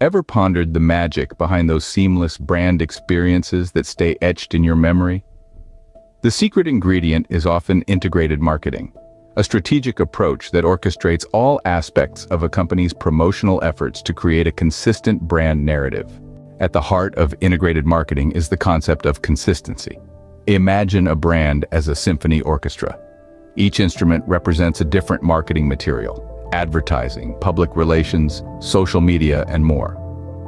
Ever pondered the magic behind those seamless brand experiences that stay etched in your memory? The secret ingredient is often integrated marketing, a strategic approach that orchestrates all aspects of a company's promotional efforts to create a consistent brand narrative. At the heart of integrated marketing is the concept of consistency. Imagine a brand as a symphony orchestra. Each instrument represents a different marketing material, advertising, public relations, social media, and more.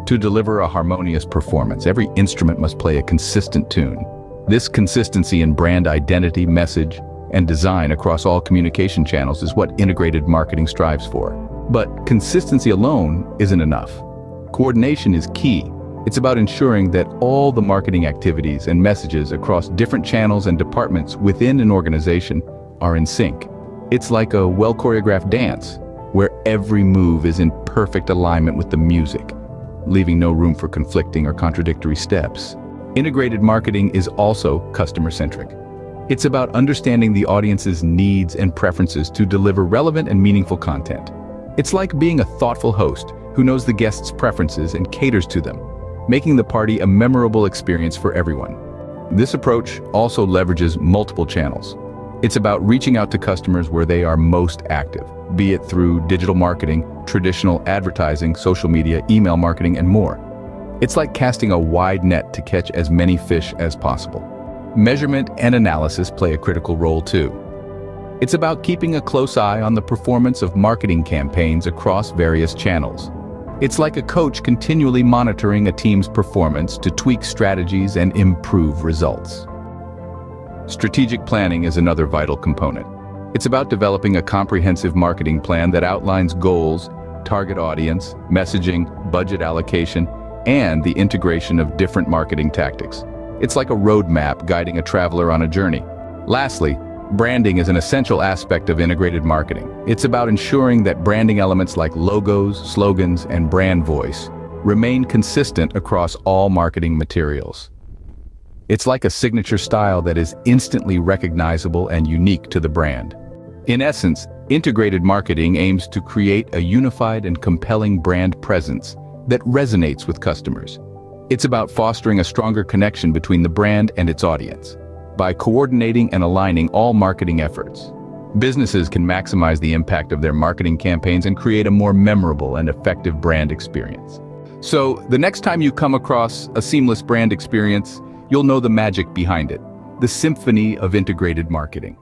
To deliver a harmonious performance, every instrument must play a consistent tune. This consistency in brand identity, message, and design across all communication channels is what integrated marketing strives for. But consistency alone isn't enough. Coordination is key. It's about ensuring that all the marketing activities and messages across different channels and departments within an organization are in sync. It's like a well-choreographed dance, where every move is in perfect alignment with the music, leaving no room for conflicting or contradictory steps. Integrated marketing is also customer-centric. It's about understanding the audience's needs and preferences to deliver relevant and meaningful content. It's like being a thoughtful host who knows the guest's preferences and caters to them, making the party a memorable experience for everyone. This approach also leverages multiple channels, it's about reaching out to customers where they are most active, be it through digital marketing, traditional advertising, social media, email marketing, and more. It's like casting a wide net to catch as many fish as possible. Measurement and analysis play a critical role too. It's about keeping a close eye on the performance of marketing campaigns across various channels. It's like a coach continually monitoring a team's performance to tweak strategies and improve results. Strategic planning is another vital component. It's about developing a comprehensive marketing plan that outlines goals, target audience, messaging, budget allocation, and the integration of different marketing tactics. It's like a roadmap guiding a traveler on a journey. Lastly, branding is an essential aspect of integrated marketing. It's about ensuring that branding elements like logos, slogans, and brand voice remain consistent across all marketing materials. It's like a signature style that is instantly recognizable and unique to the brand. In essence, integrated marketing aims to create a unified and compelling brand presence that resonates with customers. It's about fostering a stronger connection between the brand and its audience. By coordinating and aligning all marketing efforts, businesses can maximize the impact of their marketing campaigns and create a more memorable and effective brand experience. So, the next time you come across a seamless brand experience, you'll know the magic behind it, the symphony of integrated marketing.